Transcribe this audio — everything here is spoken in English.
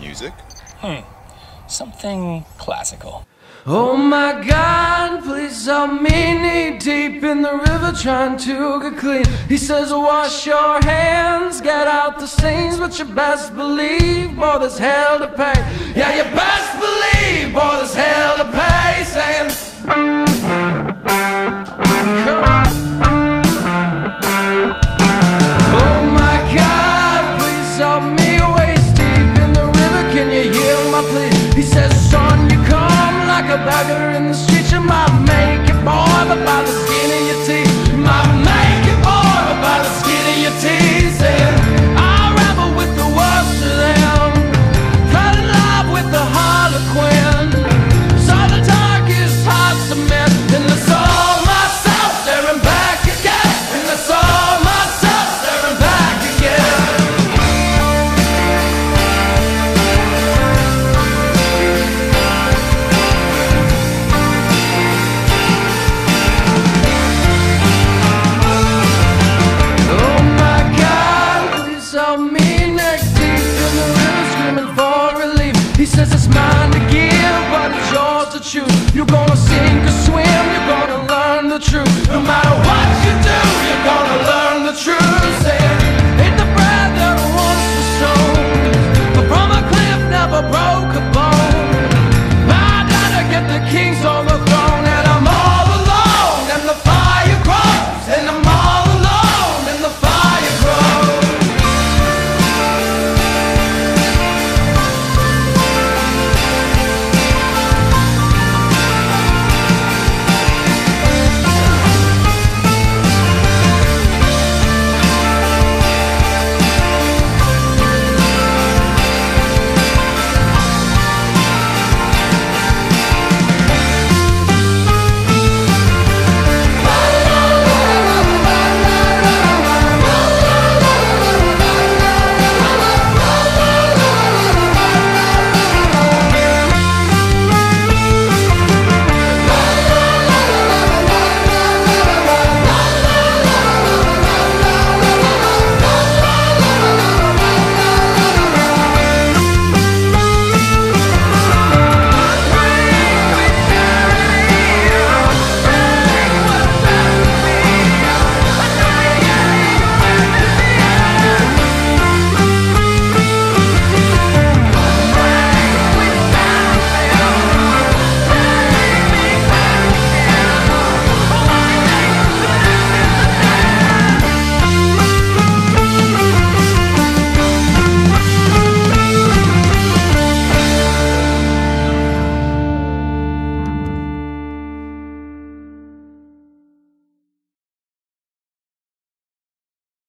Music? Hmm. Something classical. Oh my God, please help me knee deep in the river trying to get clean. He says, wash your hands, get out the stains, but you best believe, boy, there's hell to pay. Yeah, you best believe, boy.